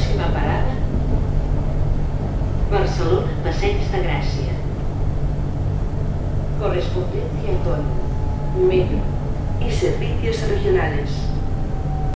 Próxima parada Barcelona, Passeig de Gràcia. Correspondencia con metro y servicios regionales.